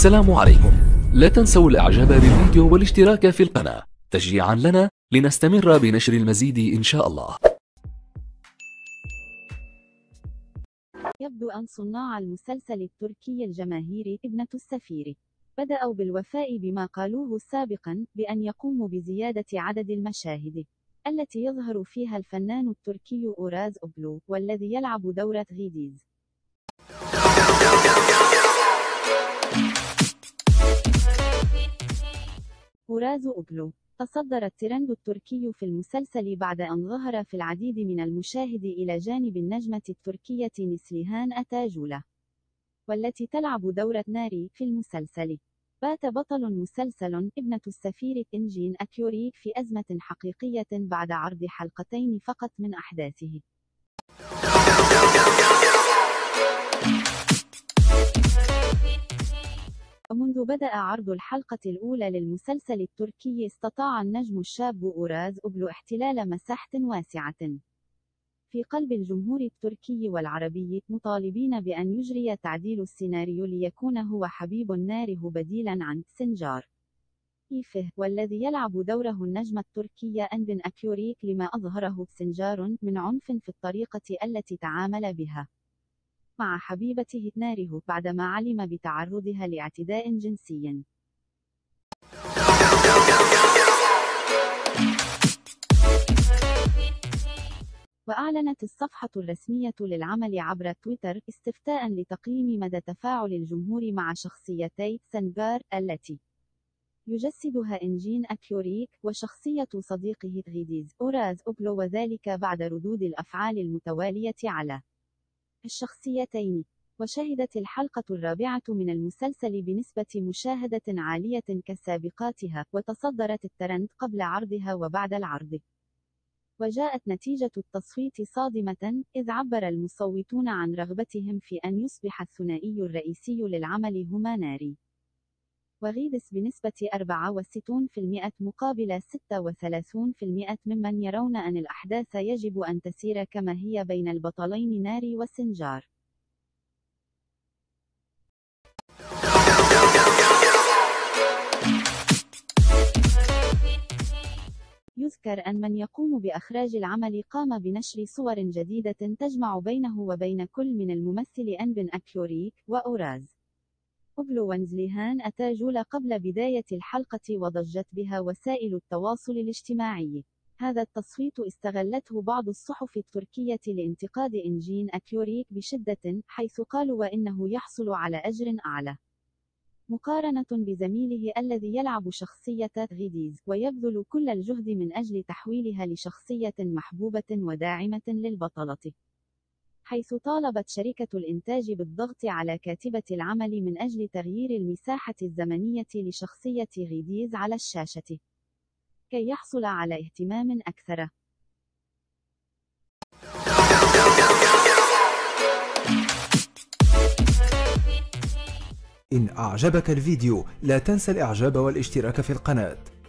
السلام عليكم. لا تنسوا الإعجاب بالفيديو والاشتراك في القناة. تشجيعا لنا لنستمر بنشر المزيد إن شاء الله. يبدو أن صناع المسلسل التركي الجماهيري ابنة السفير. بدأوا بالوفاء بما قالوه سابقا بأن يقوموا بزيادة عدد المشاهد التي يظهر فيها الفنان التركي أوراز أوغلو والذي يلعب دورة غيديز. أوراز أوغلو تصدر الترند التركي في المسلسل بعد أن ظهر في العديد من المشاهد إلى جانب النجمة التركية نسليهان أتاجولا والتي تلعب دورة ناري في المسلسل. بات بطل مسلسل ابنة السفير إنجين أكيوريك في أزمة حقيقية بعد عرض حلقتين فقط من أحداثه. بدأ عرض الحلقة الأولى للمسلسل التركي استطاع النجم الشاب أوراز أوغلو احتلال مساحة واسعة. في قلب الجمهور التركي والعربي مطالبين بأن يجري تعديل السيناريو ليكون هو حبيب ناره بديلا عن سنجار. إيفه والذي يلعب دوره النجم التركي أنبن أكيوريك لما أظهره سنجار من عنف في الطريقة التي تعامل بها. مع حبيبته ناره بعدما علم بتعرضها لاعتداء جنسي. وأعلنت الصفحة الرسمية للعمل عبر تويتر استفتاء لتقييم مدى تفاعل الجمهور مع شخصيتي سنجار التي يجسدها إنجين أكيوريك وشخصية صديقه غيديز أوراز أوغلو وذلك بعد ردود الأفعال المتوالية على الشخصيتين وشهدت الحلقة الرابعة من المسلسل بنسبة مشاهدة عالية كسابقاتها وتصدرت الترند قبل عرضها وبعد العرض. وجاءت نتيجة التصويت صادمة إذ عبر المصوتون عن رغبتهم في أن يصبح الثنائي الرئيسي للعمل هما ناري. وغيدس بنسبة 64% مقابل 36% ممن يرون أن الأحداث يجب أن تسير كما هي بين البطلين ناري وسنجار. يذكر أن من يقوم بإخراج العمل قام بنشر صور جديدة تجمع بينه وبين كل من الممثل أنبن أكيوريك وأوراز. أوغلو ونزليهان أتى جولا قبل بداية الحلقة وضجت بها وسائل التواصل الاجتماعي. هذا التصويت استغلته بعض الصحف التركية لانتقاد إنجين أكيوريك بشدة، حيث قالوا وإنه يحصل على أجر أعلى. مقارنة بزميله الذي يلعب شخصية غيديز، ويبذل كل الجهد من أجل تحويلها لشخصية محبوبة وداعمة للبطلة. حيث طالبت شركة الإنتاج بالضغط على كاتبة العمل من أجل تغيير المساحة الزمنية لشخصية غيديز على الشاشة كي يحصل على اهتمام أكثر. إن أعجبك الفيديو لا تنسى الإعجاب والاشتراك في القناة